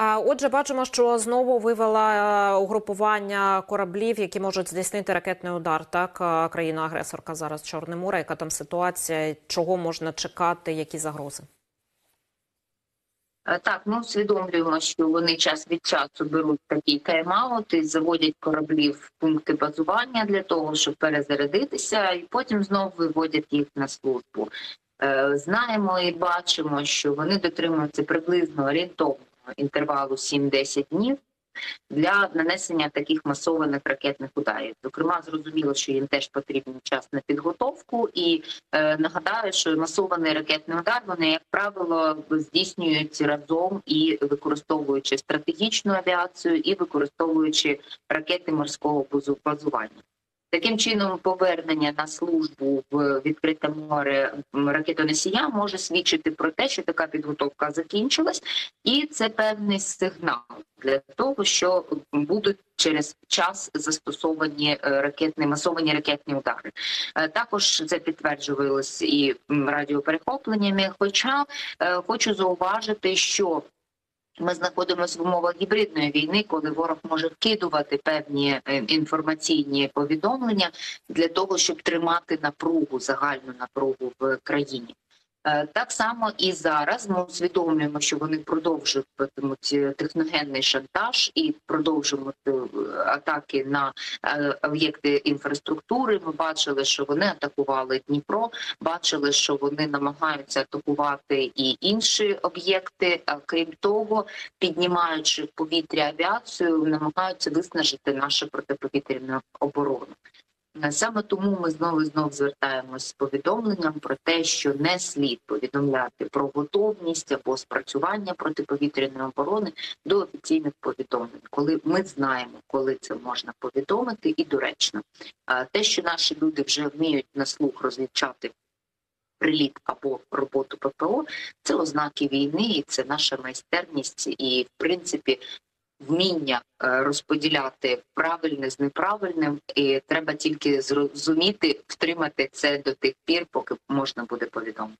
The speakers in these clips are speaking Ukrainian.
Отже, бачимо, що знову вивела е, угрупування кораблів, які можуть здійснити ракетний удар. Так, е, країна-агресорка зараз Чорне море. Яка там ситуація? Чого можна чекати? Які загрози? Е, Так, ми усвідомлюємо, що вони час від часу беруть такі тайм-аути, заводять кораблі в пункти базування для того, щоб перезарядитися, і потім знову виводять їх на службу. Знаємо і бачимо, що вони дотримуються приблизно орієнтовного інтервалу 7-10 днів для нанесення таких масованих ракетних ударів. Зокрема, зрозуміло, що їм теж потрібен час на підготовку, і е, нагадаю, що масований ракетний удар вони, як правило, здійснюють разом і використовуючи стратегічну авіацію, і використовуючи ракети морського базування. Таким чином, повернення на службу в відкрите море ракетоносія може свідчити про те, що така підготовка закінчилась, і це певний сигнал для того, що будуть через час застосовані е, ракетні масовані ракетні удари. Е, Також це підтверджувалось і радіоперехопленнями. Хоча е, хочу зауважити, що ми знаходимося в умовах гібридної війни, коли ворог може вкидувати певні е, інформаційні повідомлення для того, щоб тримати напругу, загальну напругу в країні. Е, Так само і зараз ми усвідомлюємо, що вони продовжуватимуть е, техногенний шантаж і продовжують е, атаки на об'єкти інфраструктури. Ми бачили, що вони атакували Дніпро, бачили, що вони намагаються атакувати і інші об'єкти. Крім того, піднімаючи повітря авіацію, намагаються виснажити нашу протиповітряну оборону. Е, Саме тому ми знову знову звертаємось з повідомленням про те, що не слід повідомляти про готовність або спрацювання протиповітряної оборони до офіційних повідомлень, коли ми знаємо, коли це можна повідомити, і доречно. Те, що наші люди вже вміють на слух розлічати приліт або роботу ППО, це ознаки війни, і це наша майстерність, і в принципі вміння е, розподіляти правильне з неправильним, і треба тільки зрозуміти, втримати це до тих пір, поки можна буде повідомити.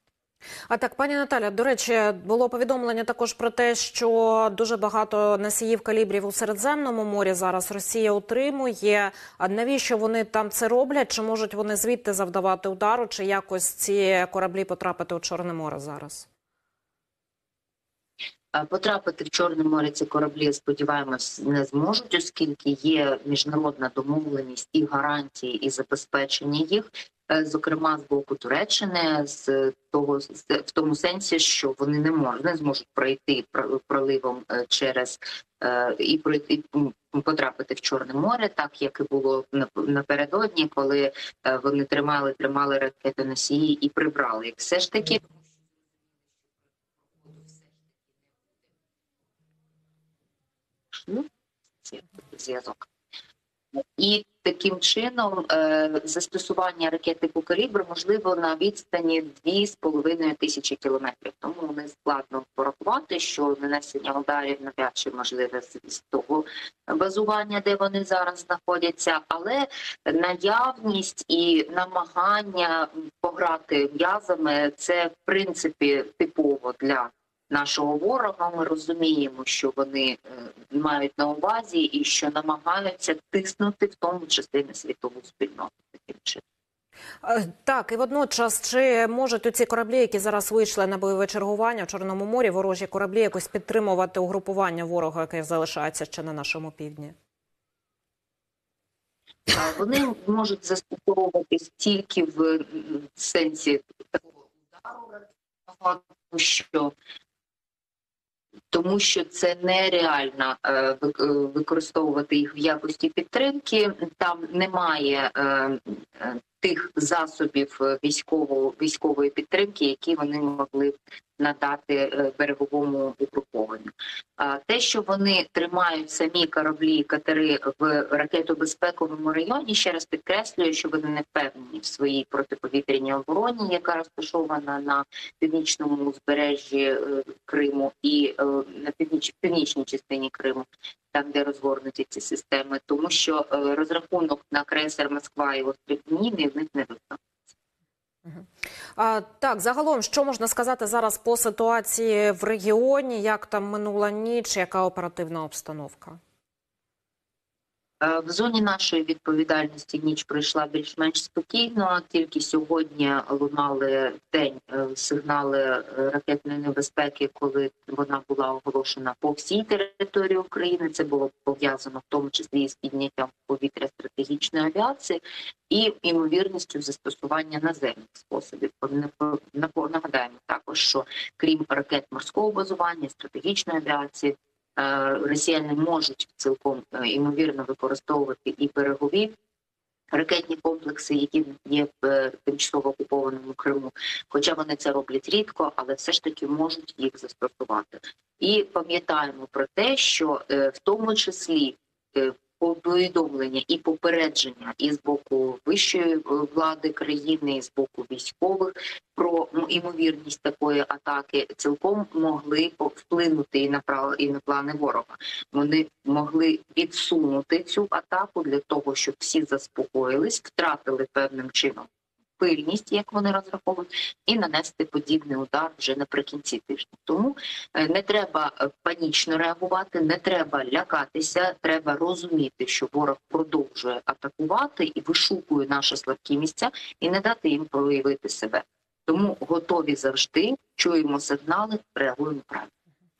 А так, пані Наталя, до речі, було повідомлення також про те, що дуже багато носіїв калібрів у Середземному морі зараз Росія утримує. А навіщо вони там це роблять? Чи можуть вони звідти завдавати удару, чи якось ці кораблі потрапити у Чорне море зараз? Е, Потрапити в Чорне море ці кораблі, сподіваємось, не зможуть, оскільки є міжнародна домовленість і гарантії, і забезпечення їх, е, зокрема з боку Туреччини, з того в тому сенсі, що вони не можуть не зможуть пройти про- проливом е, через і пройти потрапити в Чорне море, так як і було нап- напередодні, коли вони тримали тримали ракетоносії і прибрали їх. Все ж таки. Ну, це зв'язок. І таким чином е, застосування ракети калібру можливо на відстані 2,5 тисячі кілометрів. Тому не складно порахувати, що нанесення ударів навряд чи можливе з того базування, де вони зараз знаходяться, але наявність і намагання пограти м'язами це в принципі типово для нашого ворога. Ми розуміємо, що вони е, мають на увазі і що намагаються тиснути в тому числі на світову спільноту. Таким чином. Е, Так, і водночас, чи можуть ці кораблі, які зараз вийшли на бойове чергування в Чорному морі, ворожі кораблі якось підтримувати угрупування ворога, яке залишається ще на нашому півдні? Вони можуть застосовуватись тільки в сенсі такого удару, що тому що це нереально е, е, використовувати їх в якості підтримки. Там немає е, тих засобів е, військово військової підтримки, які вони могли надати е, береговому угрупованню. Те, що вони тримають самі кораблі і катери в ракетобезпековому районі, ще раз підкреслюю, що вони не впевнені в своїй протиповітряній обороні, яка розташована на північному узбережжі е, Криму і на північ, північній частині Криму, там де розгорнуті ці системи, тому що е, розрахунок на крейсер Москва і острів в них не виконав. Так, загалом, що можна сказати зараз по ситуації в регіоні? Як там минула ніч, яка оперативна обстановка? Е, В зоні нашої відповідальності ніч пройшла більш-менш спокійно. Тільки сьогодні лунали в день е, сигнали е, ракетної небезпеки, коли вона була оголошена по всій території України. Це було пов'язано в тому числі з підняттям повітря стратегічної авіації і ймовірністю застосування наземних способів. Нагадаємо також, що крім ракет морського базування, стратегічної авіації. Е, Росіяни можуть цілком імовірно використовувати і берегові ракетні комплекси, які є в е, тимчасово окупованому Криму. Хоча вони це роблять рідко, але все ж таки можуть їх застосувати. І пам'ятаємо про те, що е, в тому числі е, повідомлення і попередження і з боку вищої е, влади країни, і з боку військових про імовірність такої атаки цілком могли вплинути і на право і на плани ворога. Вони могли відсунути цю атаку для того, щоб всі заспокоїлись, втратили певним чином пильність, як вони розраховують, і нанести подібний удар вже наприкінці тижня. Тому е, не треба е, панічно реагувати, не треба лякатися. Треба розуміти, що ворог продовжує атакувати і вишукує наші слабкі місця, і не дати їм проявити себе. Тому готові завжди чуємо сигнали, реагуємо правильно.